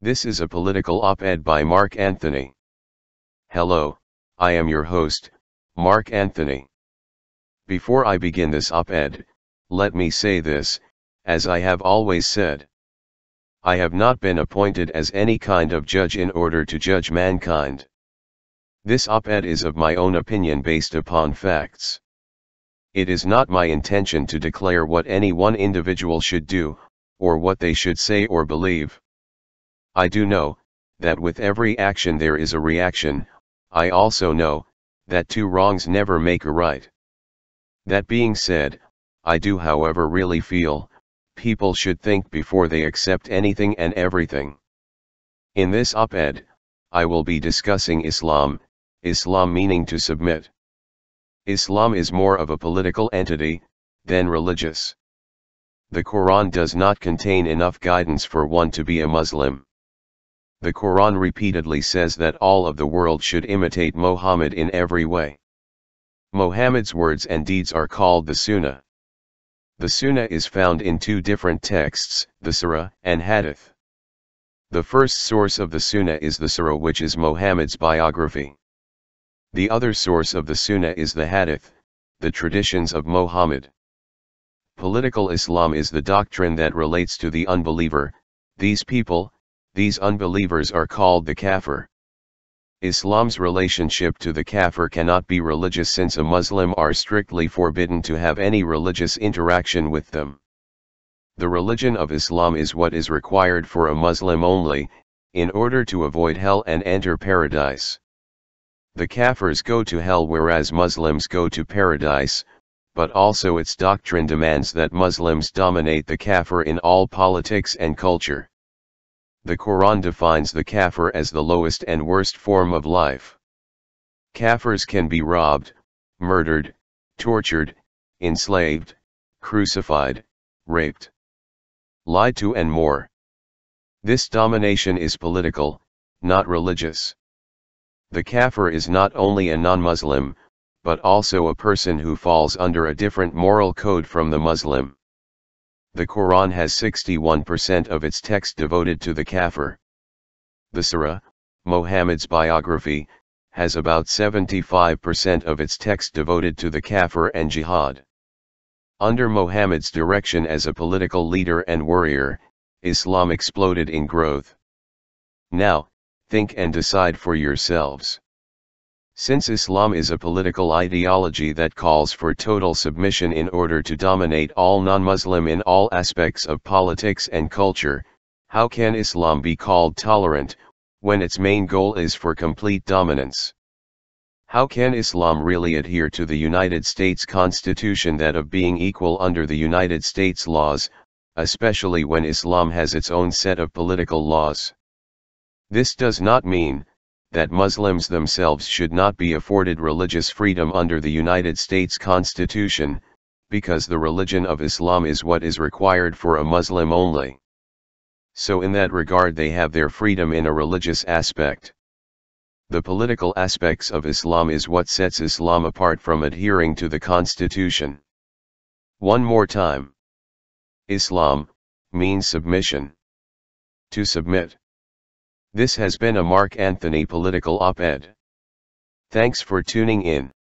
This is a political op-ed by Mark Anthony. Hello, I am your host, Mark Anthony. Before I begin this op-ed, let me say this, as I have always said. I have not been appointed as any kind of judge in order to judge mankind. This op-ed is of my own opinion based upon facts. It is not my intention to declare what any one individual should do, or what they should say or believe. I do know, that with every action there is a reaction, I also know, that two wrongs never make a right. That being said, I do however really feel, people should think before they accept anything and everything. In this op-ed, I will be discussing Islam, Islam meaning to submit. Islam is more of a political entity, than religious. The Quran does not contain enough guidance for one to be a Muslim. The Quran repeatedly says that all of the world should imitate Muhammad in every way. Muhammad's words and deeds are called the Sunnah. The Sunnah is found in two different texts, the Sira and Hadith. The first source of the Sunnah is the Sira which is Muhammad's biography. The other source of the Sunnah is the Hadith, the traditions of Muhammad. Political Islam is the doctrine that relates to the unbeliever, these people, these unbelievers are called the kafir. Islam's relationship to the kafir cannot be religious since a Muslim are strictly forbidden to have any religious interaction with them. The religion of Islam is what is required for a Muslim only, in order to avoid hell and enter paradise. The Kafirs go to hell whereas Muslims go to paradise, but also its doctrine demands that Muslims dominate the Kafir in all politics and culture. The Quran defines the Kafir as the lowest and worst form of life. Kafirs can be robbed, murdered, tortured, enslaved, crucified, raped, lied to and more. This domination is political, not religious. The kafir is not only a non-Muslim, but also a person who falls under a different moral code from the Muslim. The Quran has 61% of its text devoted to the kafir. The Sira, Muhammad's biography, has about 75% of its text devoted to the kafir and jihad. Under Muhammad's direction as a political leader and warrior, Islam exploded in growth. Now, think and decide for yourselves. Since Islam is a political ideology that calls for total submission in order to dominate all non-Muslim in all aspects of politics and culture, how can Islam be called tolerant, when its main goal is for complete dominance? How can Islam really adhere to the United States Constitution that of being equal under the United States laws, especially when Islam has its own set of political laws? This does not mean, that Muslims themselves should not be afforded religious freedom under the United States Constitution, because the religion of Islam is what is required for a Muslim only. So in that regard they have their freedom in a religious aspect. The political aspects of Islam is what sets Islam apart from adhering to the Constitution. One more time. Islam, means submission. To submit. This has been a Mark Anthony political op-ed. Thanks for tuning in.